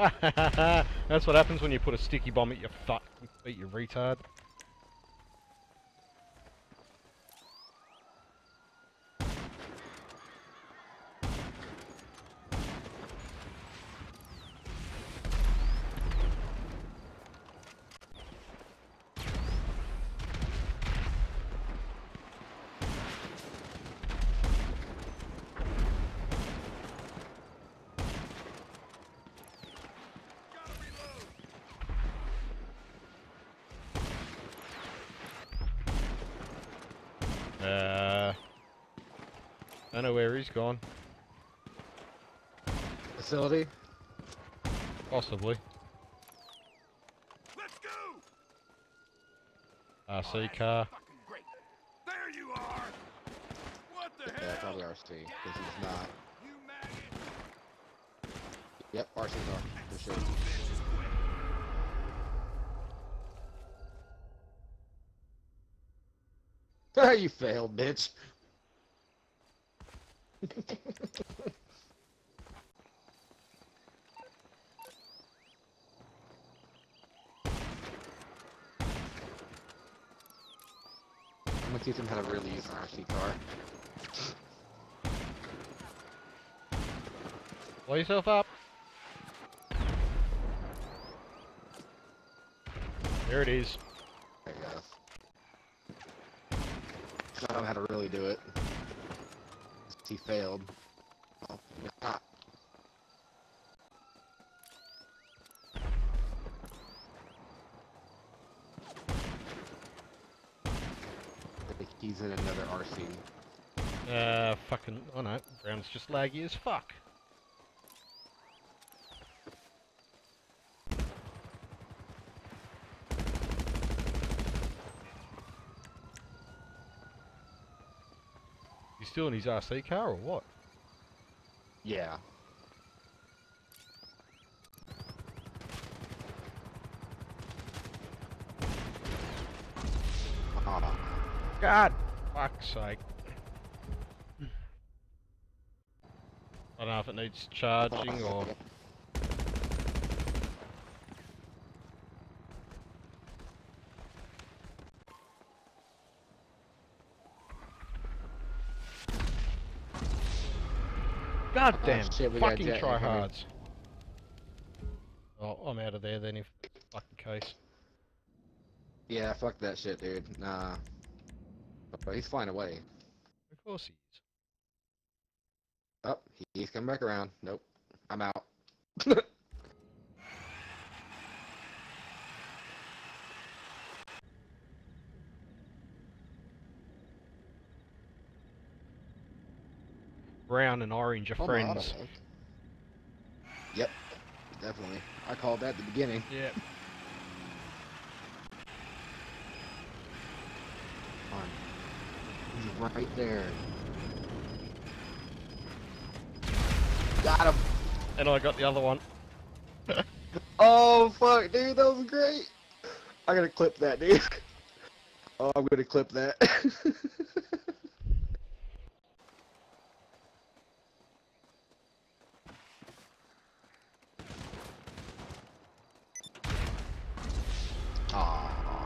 That's what happens when you put a sticky bomb at your fuck feet, your retard. Uh, I know where he's gone. Facility? Possibly. Let's go! RC oh, car. Fucking great. There you are! What the Yeah, hell? probably RC, because he's not. You! Yep, RC's are, for sure. Son of a bitch is quick. you failed, bitch. I'm gonna teach him how to really use an RC car. Blow yourself up. There it is. I guess. Show him how to really do it. He failed. Yeah. I he's in another RC. Uh, fucking. Oh no, Brown's just laggy as fuck. Still in his RC car or what? Yeah. Ah, God, fuck's sake. I don't know if it needs charging or. God ah, damn, Oh, shit, we fucking jet incoming. tryhards. Oh, I'm out of there then if fucking case. Yeah, fuck that shit, dude. Nah. But he's flying away. Of course he is. Oh, he's coming back around. Nope. I'm out. Brown and orange are Oh, friends. autosave. Yep, definitely. I called that at the beginning. Yeah. Come on. He's right there. Got him. And I got the other one. Oh fuck, dude, that was great. I gotta clip that, dude. Oh, I'm gonna clip that. Aww.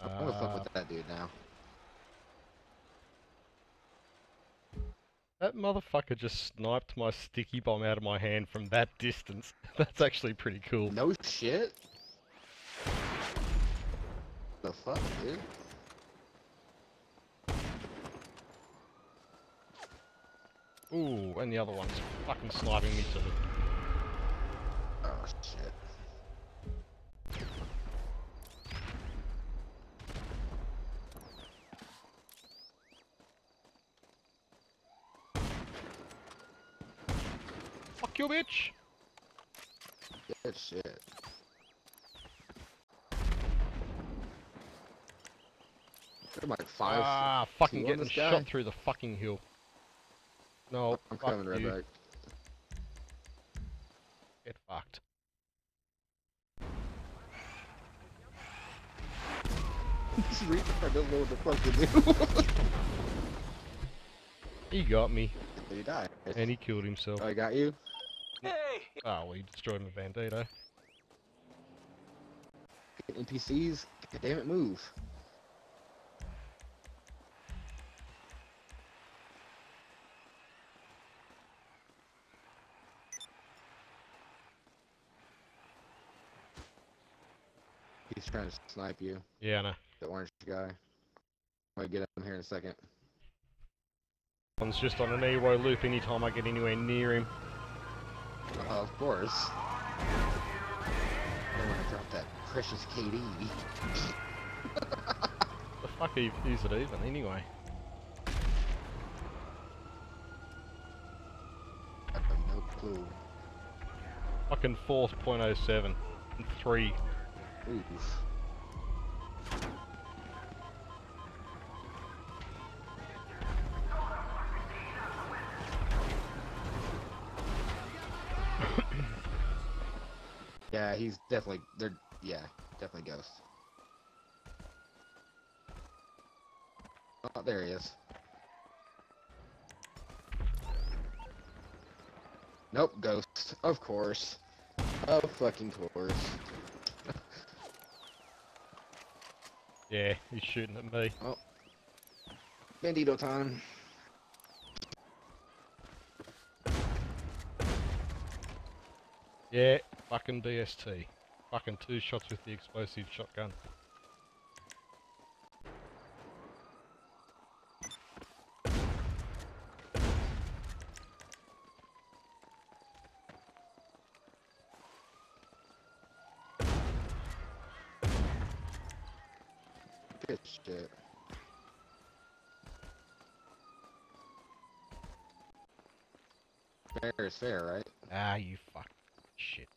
I'm gonna that now. That motherfucker just sniped my sticky bomb out of my hand from that distance. That's actually pretty cool. No shit. The fuck, dude? Ooh, and the other one's fucking sniping me too. Oh shit. Fuck you, bitch! Good shit. There like five. ah, fucking getting shot through the fucking hill. No, I'm fuck coming right you. back. Get fucked. This retard doesn't know what the fuck to do. He got me, Did he die? and he killed himself. Oh, I got you? Oh, well, you destroyed my bandito. NPCs, God damn it, move. He's trying to snipe you, Yeah, I know. the orange guy. I'm gonna get him here in a second. One's just on an EWO loop anytime I get anywhere near him. Uh, of course. I don't want to drop that precious KD. The fuck is is it even anyway? I have no clue. Fucking fourth point oh seven three. Oof. He's definitely they're yeah, definitely ghost. Oh, there he is. Nope, ghost. Of course. Of fucking course. Yeah, he's shooting at me. Oh. Bandito time. Yeah, fucking BST. Fucking two shots with the explosive shotgun. Good shit. Fair is fair, right? Ah, you fuck shit.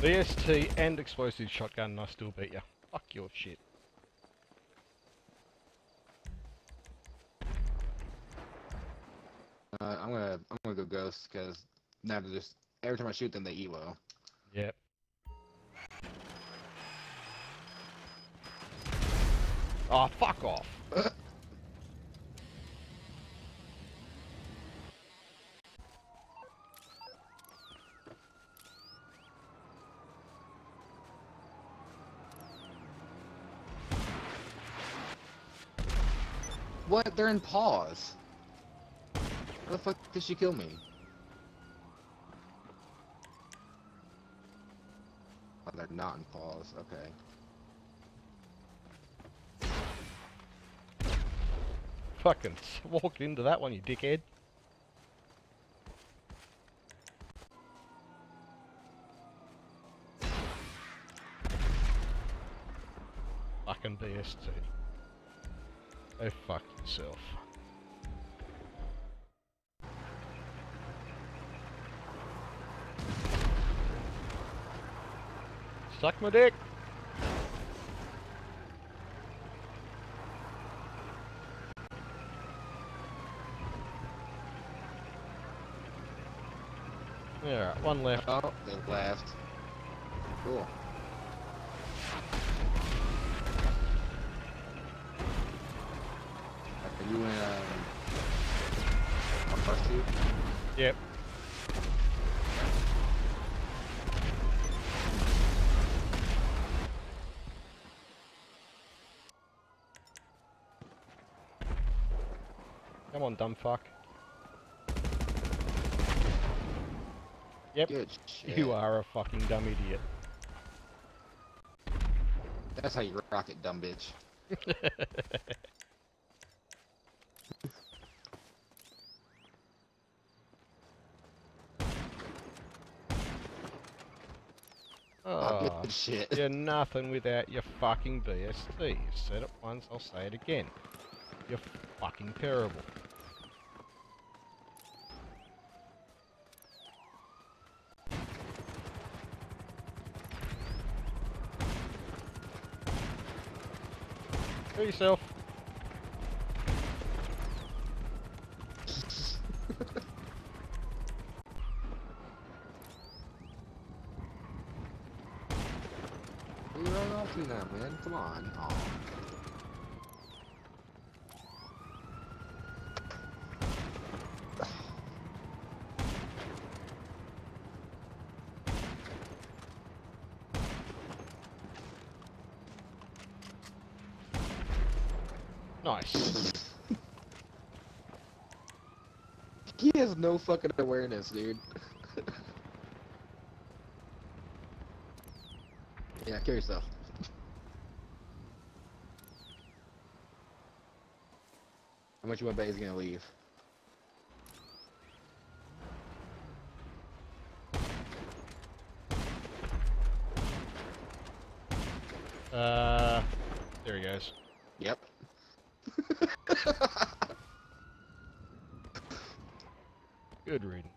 BST and explosive shotgun and I still beat you. Fuck your shit. Uh, I'm gonna I'm gonna go ghost because now they just every time I shoot them they EWO. Yep. Oh, fuck off. What? They're in pause. How the fuck did she kill me? Oh, they're not in pause. Okay. Fucking walked into that one, you dickhead. Fucking BST. Go fuck yourself. Suck my dick! Alright, one left. Oh, they left. Cool. Are you in um? First two? Yep. Come on, dumb fuck. Yep, Good shit. you are a fucking dumb idiot. That's how you rock it, dumb bitch. Oh, good shit. you're nothing without your fucking BST. You said it once, I'll say it again. You're fucking terrible. Kill yourself. You running off to now, man? Come on. Aw. Nice. He has no fucking awareness, dude. yeah, kill yourself. How much you want to bet he's gonna leave? Uh, there he goes. Yep. Good you!